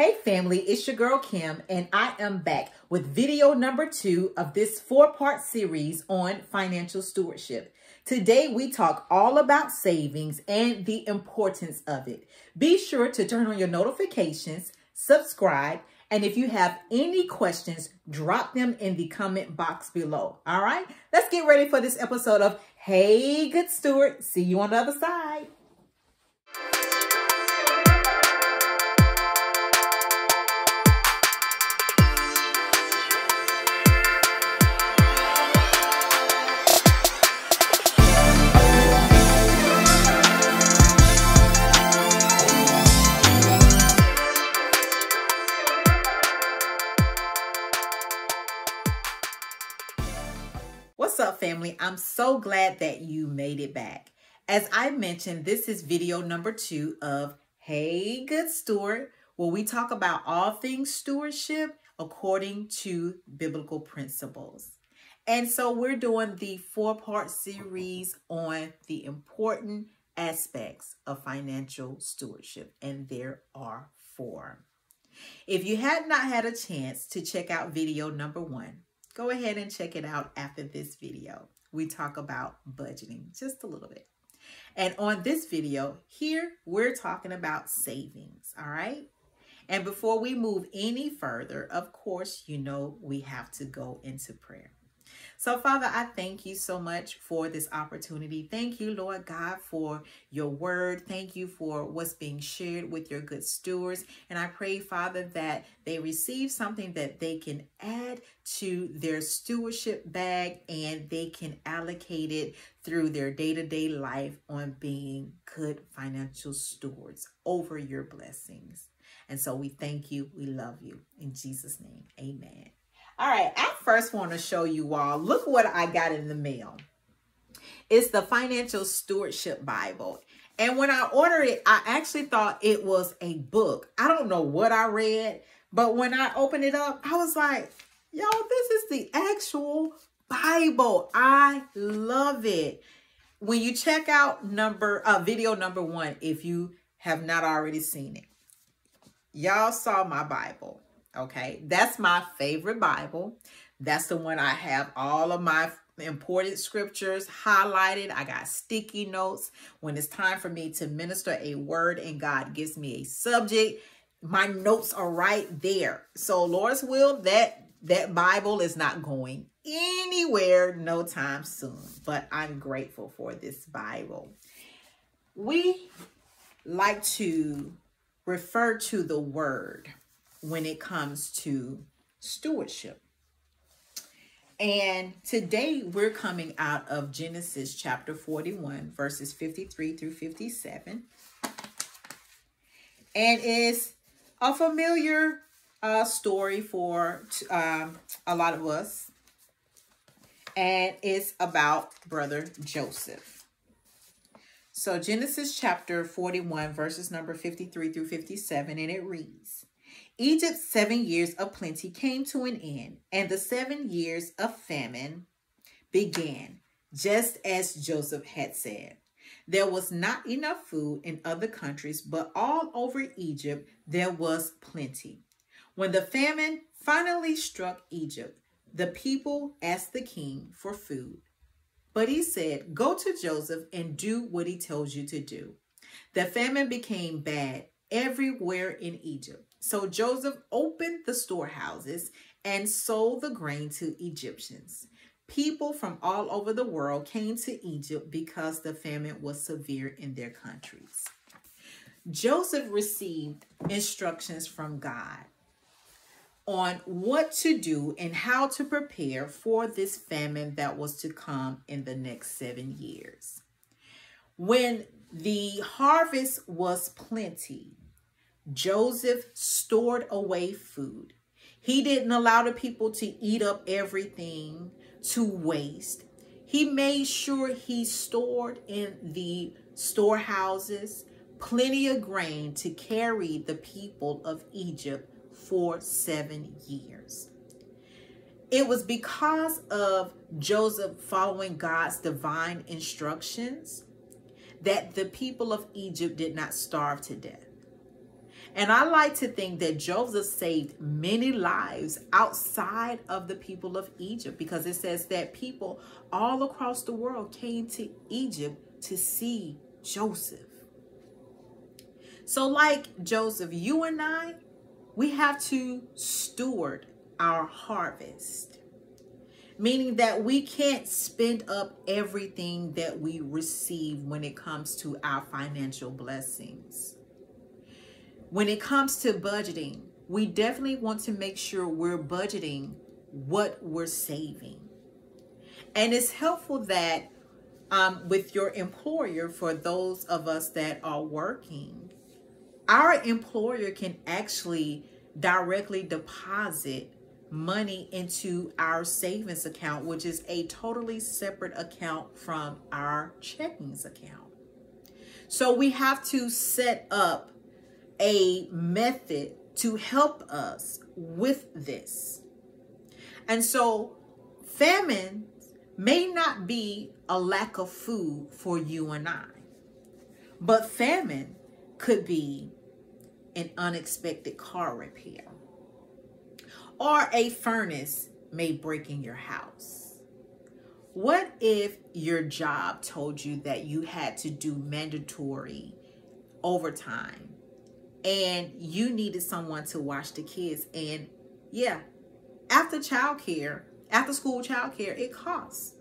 Hey family, it's your girl Kim and I am back with video number two of this four-part series on financial stewardship. Today we talk all about savings and the importance of it. Be sure to turn on your notifications, subscribe, and if you have any questions, drop them in the comment box below. All right, let's get ready for this episode of Hey Good Steward. See you on the other side. What's up, family? I'm so glad that you made it back. As I mentioned, this is video number two of Hey Good Steward, where we talk about all things stewardship according to biblical principles. And so we're doing the four-part series on the important aspects of financial stewardship, and there are four. If you had not had a chance to check out video number one, go ahead and check it out after this video. We talk about budgeting just a little bit. And on this video here, we're talking about savings, all right? And before we move any further, of course, you know we have to go into prayer. So, Father, I thank you so much for this opportunity. Thank you, Lord God, for your word. Thank you for what's being shared with your good stewards. And I pray, Father, that they receive something that they can add to their stewardship bag and they can allocate it through their day to day life on being good financial stewards over your blessings. And so we thank you. We love you. In Jesus' name, amen. All right, I first want to show you all, look what I got in the mail. It's the Financial Stewardship Bible. And when I ordered it, I actually thought it was a book. I don't know what I read, but when I opened it up, I was like, yo, this is the actual Bible. I love it. When you check out number uh, video number one, if you have not already seen it, y'all saw my Bible. Okay, that's my favorite Bible. That's the one I have all of my important scriptures highlighted. I got sticky notes. When it's time for me to minister a word and God gives me a subject, my notes are right there. So Lord's will, that that Bible is not going anywhere no time soon. But I'm grateful for this Bible. We like to refer to the word when it comes to stewardship. And today we're coming out of Genesis chapter 41, verses 53 through 57. And it's a familiar uh, story for um, a lot of us. And it's about brother Joseph. So Genesis chapter 41, verses number 53 through 57, and it reads, Egypt's seven years of plenty came to an end, and the seven years of famine began, just as Joseph had said. There was not enough food in other countries, but all over Egypt there was plenty. When the famine finally struck Egypt, the people asked the king for food. But he said, Go to Joseph and do what he tells you to do. The famine became bad everywhere in Egypt. So Joseph opened the storehouses and sold the grain to Egyptians. People from all over the world came to Egypt because the famine was severe in their countries. Joseph received instructions from God on what to do and how to prepare for this famine that was to come in the next seven years. When the harvest was plenty, Joseph stored away food. He didn't allow the people to eat up everything to waste. He made sure he stored in the storehouses plenty of grain to carry the people of Egypt for seven years. It was because of Joseph following God's divine instructions that the people of Egypt did not starve to death. And I like to think that Joseph saved many lives outside of the people of Egypt because it says that people all across the world came to Egypt to see Joseph. So, like Joseph, you and I, we have to steward our harvest, meaning that we can't spend up everything that we receive when it comes to our financial blessings. When it comes to budgeting, we definitely want to make sure we're budgeting what we're saving. And it's helpful that um, with your employer, for those of us that are working, our employer can actually directly deposit money into our savings account, which is a totally separate account from our checkings account. So we have to set up a method to help us with this. And so famine may not be a lack of food for you and I, but famine could be an unexpected car repair or a furnace may break in your house. What if your job told you that you had to do mandatory overtime and you needed someone to watch the kids. And yeah, after childcare, after school childcare, it costs.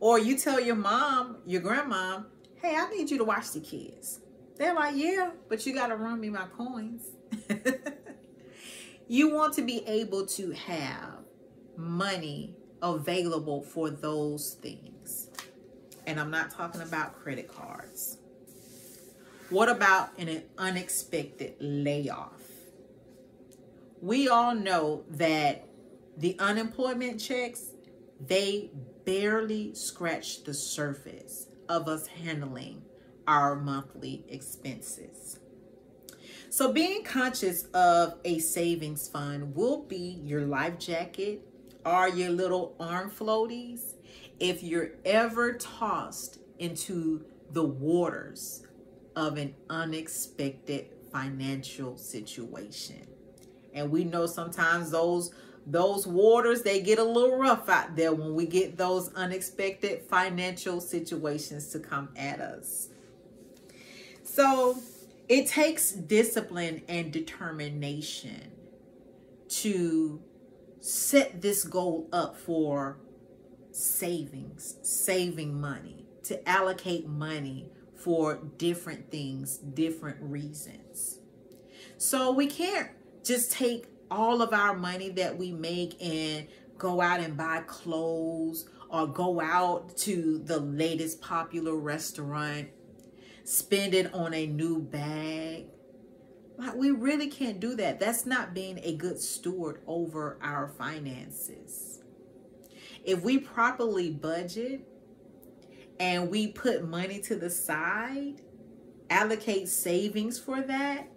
Or you tell your mom, your grandma, hey, I need you to watch the kids. They're like, yeah, but you got to run me my coins. you want to be able to have money available for those things. And I'm not talking about credit cards. What about an unexpected layoff? We all know that the unemployment checks, they barely scratch the surface of us handling our monthly expenses. So being conscious of a savings fund will be your life jacket or your little arm floaties if you're ever tossed into the waters of an unexpected financial situation. And we know sometimes those those waters they get a little rough out there when we get those unexpected financial situations to come at us. So, it takes discipline and determination to set this goal up for savings, saving money, to allocate money for different things, different reasons. So we can't just take all of our money that we make and go out and buy clothes or go out to the latest popular restaurant, spend it on a new bag. Like we really can't do that. That's not being a good steward over our finances. If we properly budget, and we put money to the side, allocate savings for that,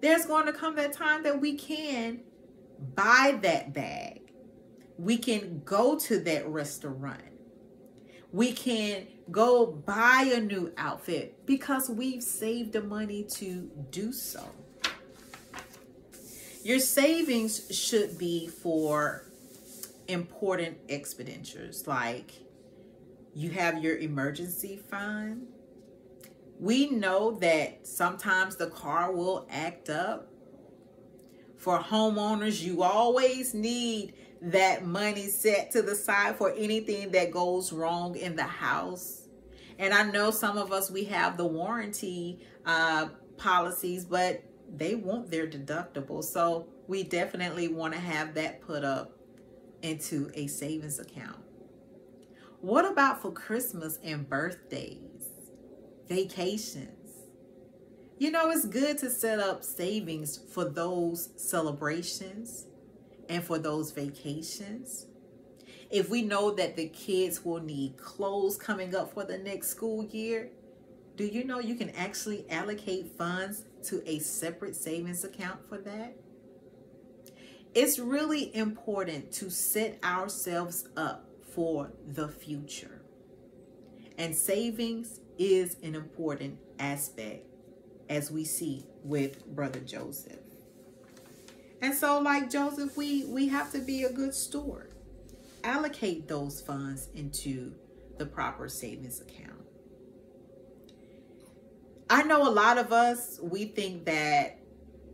there's going to come that time that we can buy that bag. We can go to that restaurant. We can go buy a new outfit because we've saved the money to do so. Your savings should be for important expenditures like you have your emergency fund. We know that sometimes the car will act up. For homeowners, you always need that money set to the side for anything that goes wrong in the house. And I know some of us, we have the warranty uh, policies, but they want their deductible. So we definitely want to have that put up into a savings account. What about for Christmas and birthdays, vacations? You know, it's good to set up savings for those celebrations and for those vacations. If we know that the kids will need clothes coming up for the next school year, do you know you can actually allocate funds to a separate savings account for that? It's really important to set ourselves up for the future. And savings is an important aspect as we see with Brother Joseph. And so, like Joseph, we, we have to be a good steward. Allocate those funds into the proper savings account. I know a lot of us, we think that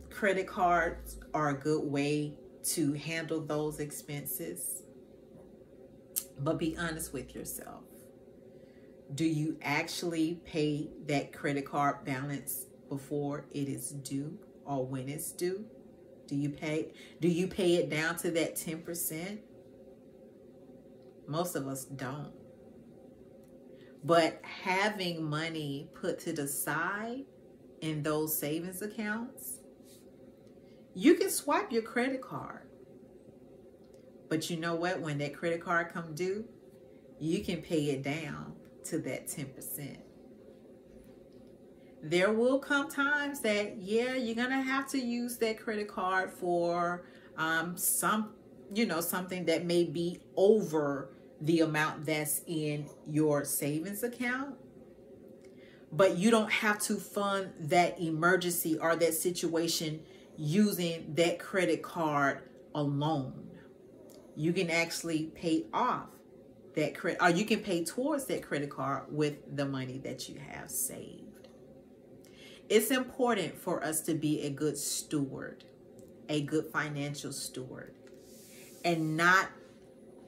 credit cards are a good way to handle those expenses. But be honest with yourself. Do you actually pay that credit card balance before it is due or when it's due? Do you pay do you pay it down to that 10%? Most of us don't. But having money put to the side in those savings accounts, you can swipe your credit card. But you know what? When that credit card come due, you can pay it down to that 10%. There will come times that, yeah, you're going to have to use that credit card for um, some, you know, something that may be over the amount that's in your savings account. But you don't have to fund that emergency or that situation using that credit card alone. You can actually pay off that credit, or you can pay towards that credit card with the money that you have saved. It's important for us to be a good steward, a good financial steward, and not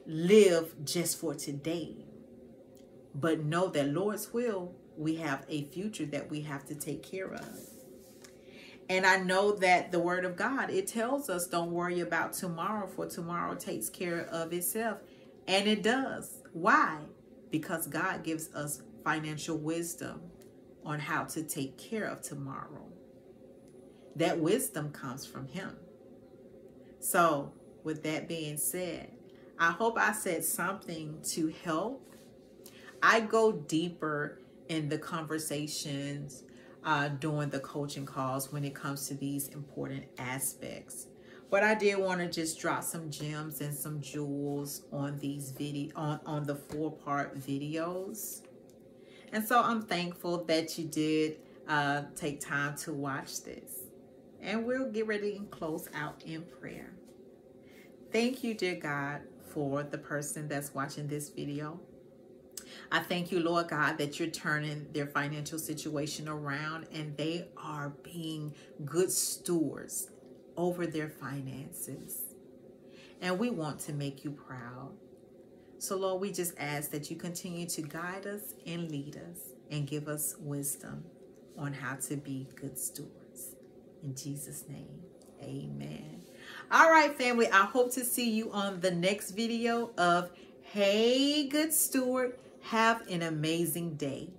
live just for today, but know that Lord's will, we have a future that we have to take care of. And I know that the word of God, it tells us don't worry about tomorrow, for tomorrow takes care of itself. And it does. Why? Because God gives us financial wisdom on how to take care of tomorrow. That wisdom comes from Him. So, with that being said, I hope I said something to help. I go deeper in the conversations uh, during the coaching calls when it comes to these important aspects. But I did want to just drop some gems and some jewels on these video on, on the four-part videos. And so I'm thankful that you did uh, take time to watch this. And we'll get ready and close out in prayer. Thank you, dear God, for the person that's watching this video. I thank you, Lord God, that you're turning their financial situation around and they are being good stewards over their finances. And we want to make you proud. So, Lord, we just ask that you continue to guide us and lead us and give us wisdom on how to be good stewards. In Jesus' name, amen. All right, family, I hope to see you on the next video of Hey Good Steward. Have an amazing day.